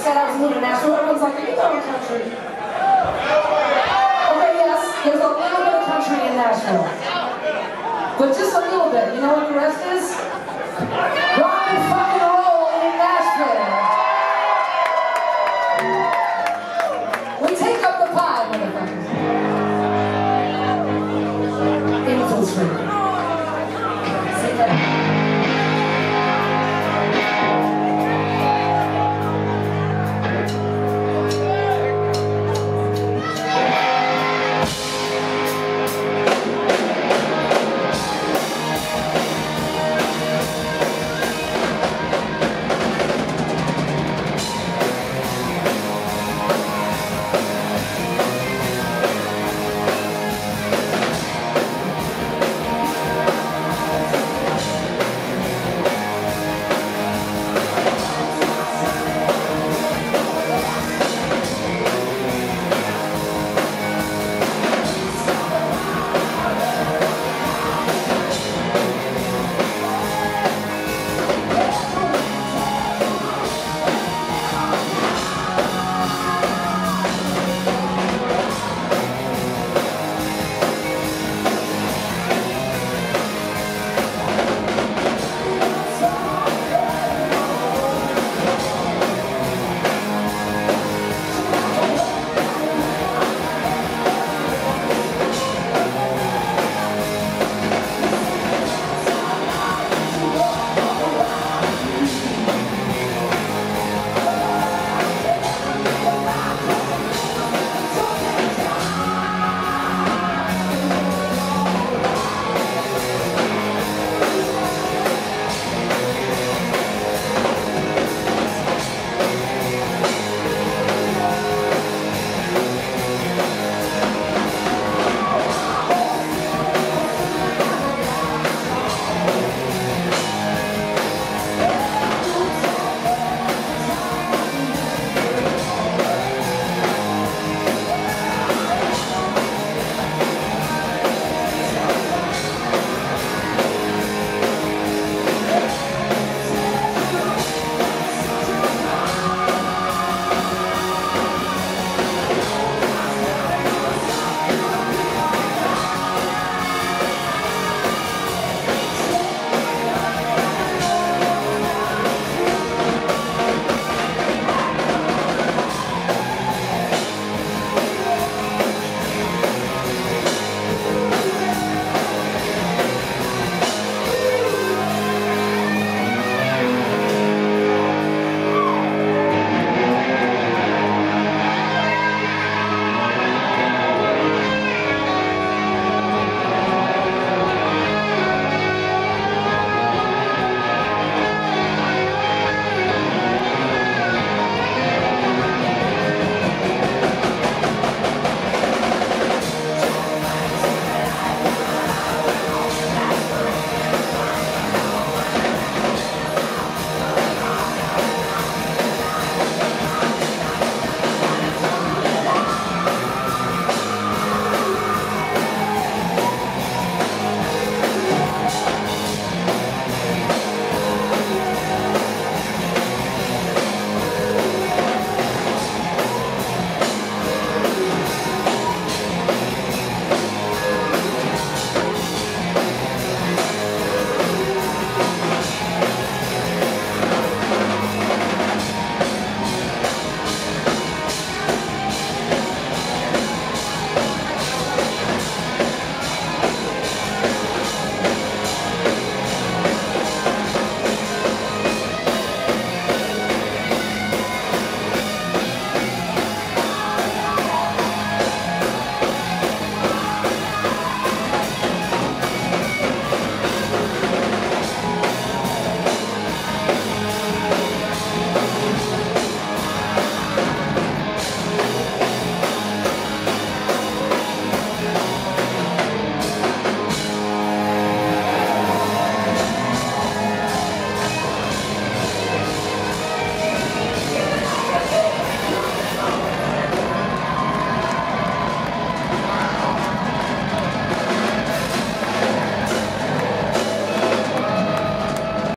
said I was moving to Nashville, everyone's like, are you going country? Okay, yes, there's a little bit of country in Nashville. But just a little bit. You know what the rest is? Rock and fucking roll in Nashville. We take up the pie, motherfuckers. Infiltrate. See that?